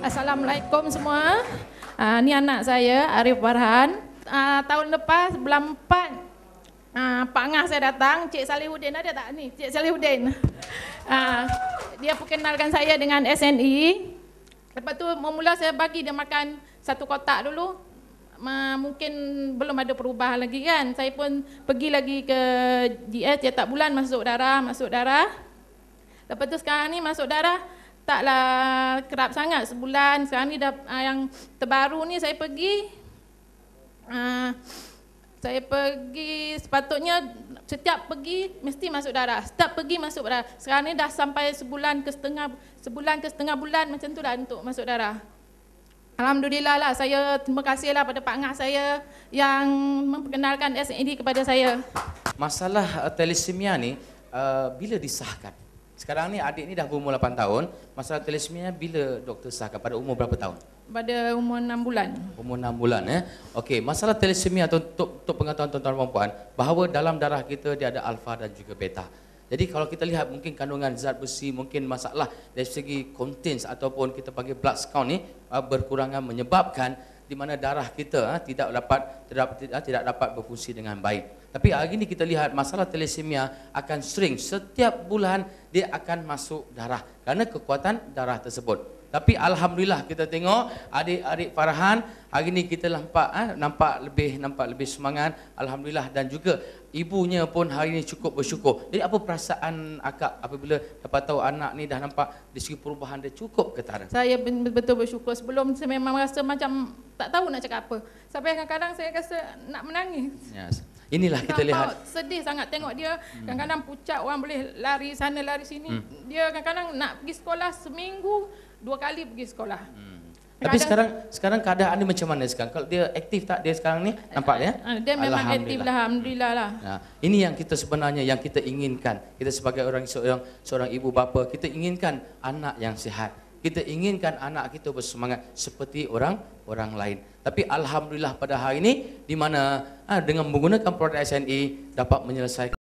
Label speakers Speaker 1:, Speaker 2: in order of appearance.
Speaker 1: Assalamualaikum semua. Uh, ni anak saya Arif Farhan. Uh, tahun lepas bulan 4 uh, Pak Ngah saya datang, Cik Salihuddin ada tak ni? Cik Salihuddin. Uh, dia perkenalkan saya dengan SNE. Lepas tu memula saya bagi dia makan satu kotak dulu. Uh, mungkin belum ada perubahan lagi kan. Saya pun pergi lagi ke GS tiap bulan masuk darah, masuk darah. Lepas tu sekarang ni masuk darah taklah kerap sangat sebulan. Sekarang ni dah uh, yang terbaru ni saya pergi uh, saya pergi sepatutnya setiap pergi mesti masuk darah. Setiap pergi masuk darah. Sekarang ni dah sampai sebulan ke setengah sebulan ke setengah bulan macam tu dah untuk masuk darah. Alhamdulillah lah saya terima kasihlah pada Pak Ngah saya yang memperkenalkan SND kepada saya.
Speaker 2: Masalah uh, thalassemia ni uh, bila disahkan? Sekarang ni adik ni dah berumur 8 tahun. Masalah thalassemia bila doktor sahkan? Pada umur berapa tahun?
Speaker 1: Pada umur 6 bulan.
Speaker 2: Umur 6 bulan eh. Okey, masalah thalassemia atau untuk, untuk pengetahuan tuan-tuan dan puan bahawa dalam darah kita dia ada alfa dan juga beta. Jadi kalau kita lihat mungkin kandungan zat besi, mungkin masalah dari segi contents ataupun kita panggil blood count ni uh, berkurangan menyebabkan di mana darah kita uh, tidak dapat tidak, uh, tidak dapat berfungsi dengan baik. Tapi hari ini kita lihat masalah thalassemia akan sering setiap bulan dia akan masuk darah kerana kekuatan darah tersebut. Tapi alhamdulillah kita tengok adik-adik Farhan hari ini kita nampak eh, nampak lebih nampak lebih semangat alhamdulillah dan juga ibunya pun hari ini cukup bersyukur. Jadi apa perasaan akak apabila dapat tahu anak ni dah nampak di segi perubahan dia cukup ke tak?
Speaker 1: Saya betul bersyukur sebelum saya memang rasa macam tak tahu nak cakap apa. Sampai kadang-kadang saya rasa nak menangis.
Speaker 2: Yes. Inilah kita lihat.
Speaker 1: Sedih sangat tengok dia kadang-kadang pucat orang boleh lari sana lari sini. Hmm. Dia kadang-kadang nak pergi sekolah seminggu dua kali pergi sekolah. Hmm.
Speaker 2: Tapi sekarang sekarang keadaan dia macam mana sekarang? Kalau dia aktif tak dia sekarang ni? Nampak ya?
Speaker 1: Dia memang aktif lah, alhamdulillah lah.
Speaker 2: Nah, ini yang kita sebenarnya yang kita inginkan. Kita sebagai orang seorang seorang ibu bapa, kita inginkan anak yang sihat. Kita inginkan anak kita bersemangat seperti orang orang lain. Tapi alhamdulillah pada hari ini di mana ha, dengan menggunakan produk SNE dapat menyelesaikan